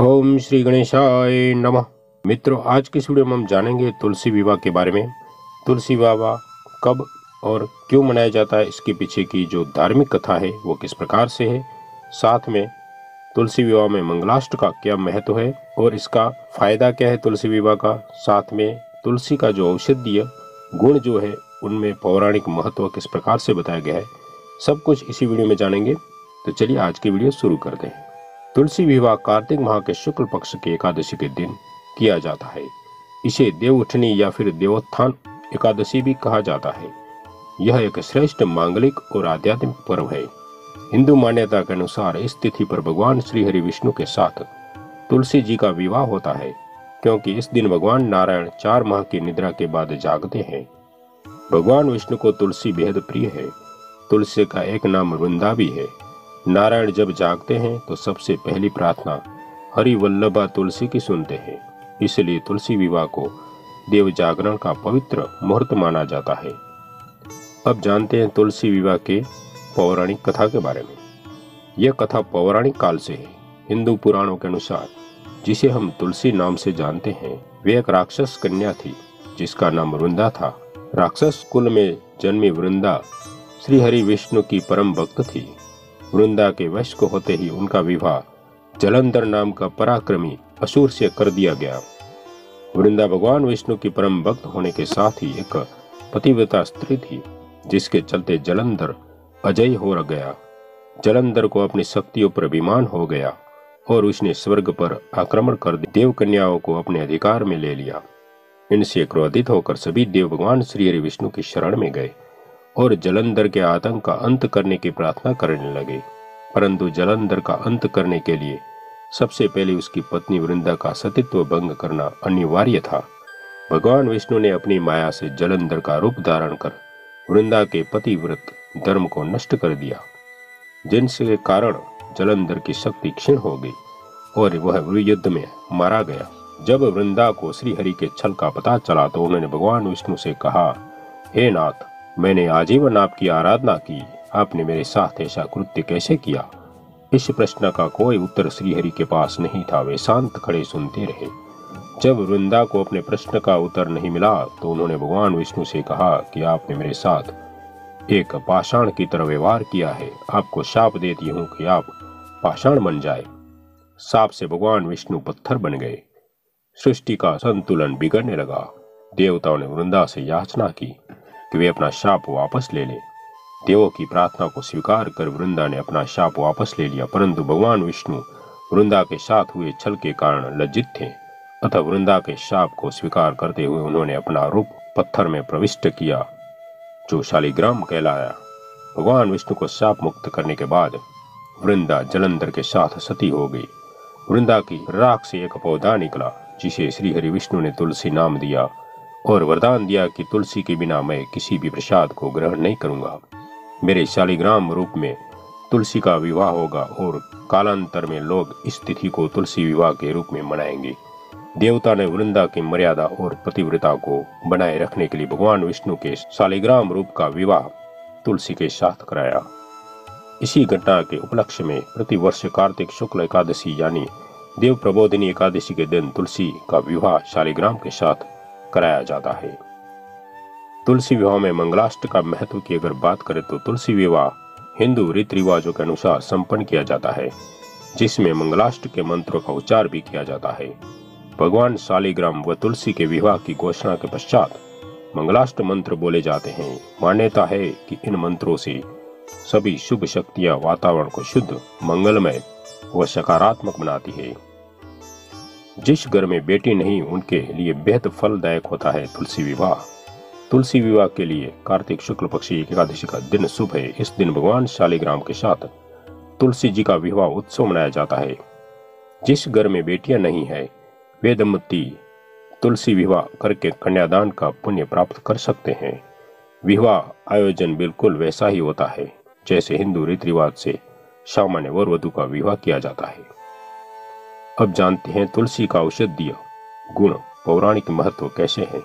ओम श्री गणेशाय नमः। मित्रों, आज की वीडियो में हम जानेंगे तुलसी विवाह के बारे में। तुलसी विवाह कब और क्यों मनाया जाता है, इसके पीछे की जो धार्मिक कथा है, वो किस प्रकार से है? साथ में तुलसी विवाह में मंगलाष्ट का क्या महत्व है और इसका फ़ायदा क्या है तुलसी विवाह का? साथ में तुलसी का जो औषधीय गुण जो है, उनमें पौराणिक महत्व किस प्रकार से बताया गया है? सब कुछ इसी वीडियो में जानेंगे। तो चलिए आज की वीडियो शुरू करते हैं। तुलसी विवाह कार्तिक माह के शुक्ल पक्ष के एकादशी के दिन किया जाता है। इसे देव उठनी या फिर देवोत्थान एकादशी भी कहा जाता है। यह एक श्रेष्ठ मांगलिक और आध्यात्मिक पर्व है। हिंदू मान्यता के अनुसार इस तिथि पर भगवान श्री हरि विष्णु के साथ तुलसी जी का विवाह होता है, क्योंकि इस दिन भगवान नारायण चार माह की निद्रा के बाद जागते हैं। भगवान विष्णु को तुलसी बेहद प्रिय है। तुलसी का एक नाम वृंदा भी है। नारायण जब जागते हैं तो सबसे पहली प्रार्थना हरि वल्लभा तुलसी की सुनते हैं। इसलिए तुलसी विवाह को देव जागरण का पवित्र मुहूर्त माना जाता है। अब जानते हैं तुलसी विवाह के पौराणिक कथा के बारे में। यह कथा पौराणिक काल से है। हिंदू पुराणों के अनुसार जिसे हम तुलसी नाम से जानते हैं, वे एक राक्षस कन्या थी, जिसका नाम वृंदा था। राक्षस कुल में जन्मी वृंदा श्री हरि विष्णु की परम भक्त थी। वृंदा के वश को होते ही उनका विवाह जलंधर नाम का पराक्रमी असुर से कर दिया गया। वृंदा भगवान विष्णु की परम भक्त होने के साथ ही एक पतिव्रता स्त्री थी, जिसके चलते जलंधर अजय हो गया। जलंधर को अपनी शक्तियों पर अभिमान हो गया और उसने स्वर्ग पर आक्रमण कर देव कन्याओं को अपने अधिकार में ले लिया। इनसे क्रोधित होकर सभी देव भगवान श्री हरि विष्णु की शरण में गए। और जलंधर के आतंक का अंत करने की प्रार्थना करने लगे। परंतु जलंधर का अंत करने के लिए सबसे पहले उसकी पत्नी वृंदा का सतित्व भंग करना अनिवार्य था। भगवान विष्णु ने अपनी माया से जलंधर का रूप धारण कर वृंदा के पतिव्रत धर्म को नष्ट कर दिया, जिनसे कारण जलंधर की शक्ति क्षीण हो गई और वह युद्ध में मारा गया। जब वृंदा को श्रीहरि के छल का पता चला तो उन्होंने भगवान विष्णु से कहा, हे नाथ मैंने आजीवन आपकी आराधना की। आपने मेरे साथ ऐसा कृत्य कैसे किया? इस प्रश्न का कोई उत्तर श्रीहरि के पास नहीं था। वे शांत खड़े सुनते रहे। जब वृंदा को अपने प्रश्न का उत्तर नहीं मिला तो उन्होंने भगवान विष्णु से कहा कि आपने मेरे साथ एक पाषाण की तरह व्यवहार किया है। आपको शाप देती हूँ कि आप पाषाण बन जाए। साप से भगवान विष्णु पत्थर बन गए। सृष्टि का संतुलन बिगड़ने लगा। देवताओं ने वृंदा से याचना की। कि वे अपना शाप वापस ले लें। देवों की प्रार्थना को स्वीकार कर वृंदा ने अपना शाप वापस ले लिया, परंतु भगवान विष्णु वृंदा के साथ हुए छल के कारण लज्जित थे। अतः वृंदा के शाप को स्वीकार करते हुए उन्होंने अपना रूप पत्थर में प्रविष्ट किया, जो शालिग्राम कहलाया। भगवान विष्णु को शाप मुक्त करने के बाद वृंदा जलंधर के साथ सती हो गई। वृंदा की राख से एक पौधा निकला, जिसे श्री हरि विष्णु ने तुलसी नाम दिया। और वरदान दिया कि तुलसी के बिना मैं किसी भी प्रसाद को ग्रहण नहीं करूँगा। मेरे शालिग्राम रूप में तुलसी का विवाह होगा और कालांतर में लोग इस तिथि को तुलसी विवाह के रूप में मनाएँगे। देवता ने वृंदा की मर्यादा और पतिव्रता को बनाए रखने के लिए भगवान विष्णु के शालिग्राम रूप का विवाह तुलसी के साथ कराया। इसी घटना के उपलक्ष्य में प्रति वर्ष कार्तिक शुक्ल एकादशी यानी देव प्रबोधिनी एकादशी के दिन तुलसी का विवाह शालिग्राम के साथ कराया जाता है। तुलसी विवाह में मंगलाष्ट का महत्व की अगर बात करें तो तुलसी विवाह हिंदू रीति रिवाजों के अनुसार संपन्न किया जाता है, जिसमें मंगलाष्ट के मंत्रों का उच्चार भी किया जाता है। भगवान शालिग्राम व तुलसी के विवाह की घोषणा के पश्चात मंगलाष्ट मंत्र बोले जाते हैं। मान्यता है कि इन मंत्रों से सभी शुभ शक्तियाँ वातावरण को शुद्ध, मंगलमय व सकारात्मक बनाती है। जिस घर में बेटी नहीं, उनके लिए बेहद फलदायक होता है तुलसी विवाह। तुलसी विवाह के लिए कार्तिक शुक्ल पक्षी एकादशी का दिन शुभ है। इस दिन भगवान शालिग्राम के साथ तुलसी जी का विवाह उत्सव मनाया जाता है। जिस घर में बेटियाँ नहीं है, वे दंपति तुलसी विवाह करके कन्यादान का पुण्य प्राप्त कर सकते हैं। विवाह आयोजन बिल्कुल वैसा ही होता है, जैसे हिंदू रीति रिवाज से सामान्य वर वधु का विवाह किया जाता है। अब जानते हैं तुलसी का औषधीय गुण, पौराणिक महत्व कैसे है?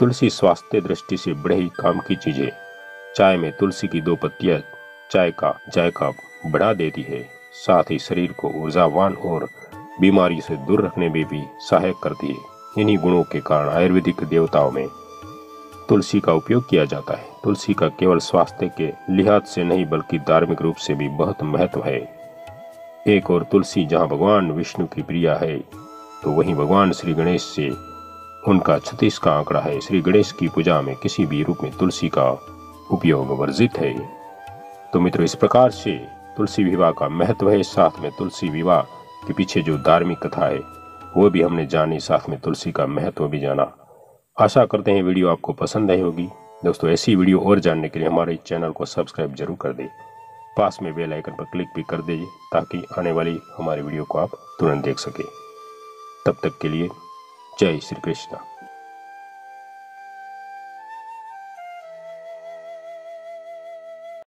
तुलसी स्वास्थ्य दृष्टि से बड़े ही काम की चीज़ है। चाय में तुलसी की दो पत्तियाँ, चाय का जायका बढ़ा देती है। साथ ही शरीर को ऊर्जावान और बीमारी से दूर रखने में भी सहायक करती है। इन्हीं गुणों के कारण आयुर्वेदिक देवताओं में तुलसी का उपयोग किया जाता है। तुलसी का केवल स्वास्थ्य के लिहाज से नहीं, बल्कि धार्मिक रूप से भी बहुत महत्व है। एक और तुलसी जहाँ भगवान विष्णु की प्रिया है तो वहीं भगवान श्री गणेश से उनका छत्तीस का आंकड़ा है। श्री गणेश की पूजा में किसी भी रूप में तुलसी का उपयोग वर्जित है। तो मित्रों, इस प्रकार से तुलसी विवाह का महत्व है। साथ में तुलसी विवाह के पीछे जो धार्मिक कथा है, वो भी हमने जानी। साथ में तुलसी का महत्व भी जाना। आशा करते हैं वीडियो आपको पसंद आई होगी। दोस्तों, ऐसी वीडियो और जानने के लिए हमारे चैनल को सब्सक्राइब ज़रूर कर दें। पास में बेल आइकन पर क्लिक भी कर दीजिए, ताकि आने वाली हमारी वीडियो को आप तुरंत देख सकें। तब तक के लिए जय श्री कृष्ण।